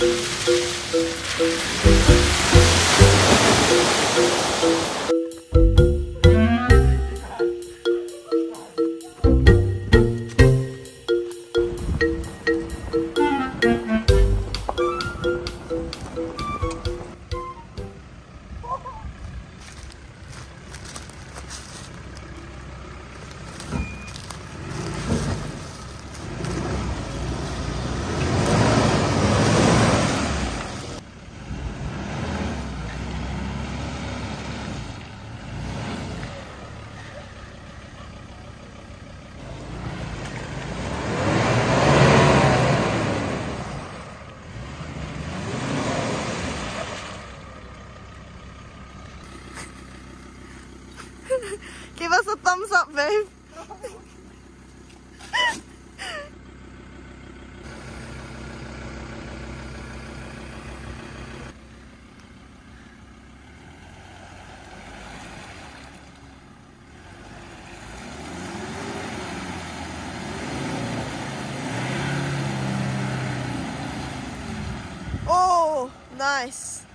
Give us thumbs up, babe. Oh, nice.